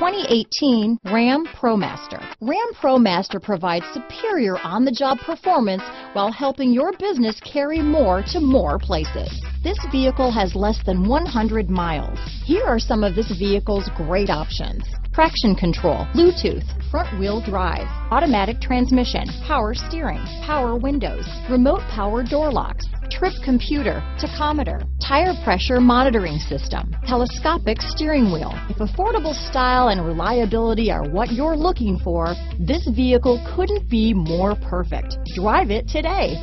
2018 Ram ProMaster. Ram ProMaster provides superior on-the-job performance while helping your business carry more to more places. This vehicle has less than 100 miles. Here are some of this vehicle's great options. Traction control, Bluetooth, front wheel drive, automatic transmission, power steering, power windows, remote power door locks, trip computer, tachometer, tire pressure monitoring system, telescopic steering wheel. If affordable style and reliability are what you're looking for, this vehicle couldn't be more perfect. Drive it today.